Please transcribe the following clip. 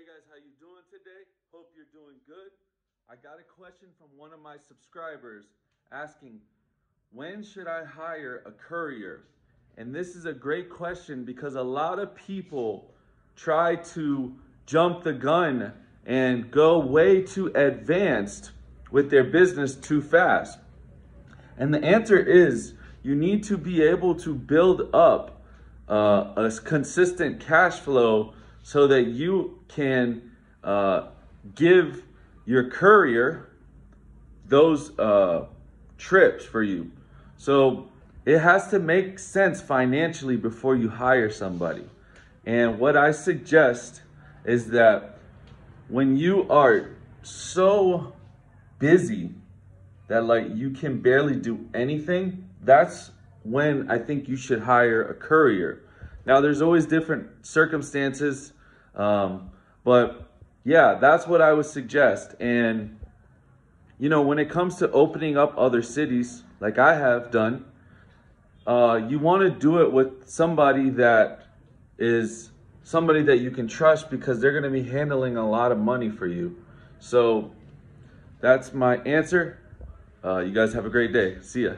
Hey guys, how you doing today? Hope you're doing good. I got a question from one of my subscribers asking, when should I hire a courier? And this is a great question because a lot of people try to jump the gun and go way too advanced with their business too fast. And the answer is you need to be able to build up uh, a consistent cash flow so that you can uh, give your courier those uh, trips for you. So it has to make sense financially before you hire somebody. And what I suggest is that when you are so busy that like you can barely do anything, that's when I think you should hire a courier. Now, there's always different circumstances, um, but yeah, that's what I would suggest. And, you know, when it comes to opening up other cities, like I have done, uh, you want to do it with somebody that is somebody that you can trust because they're going to be handling a lot of money for you. So that's my answer. Uh, you guys have a great day. See ya.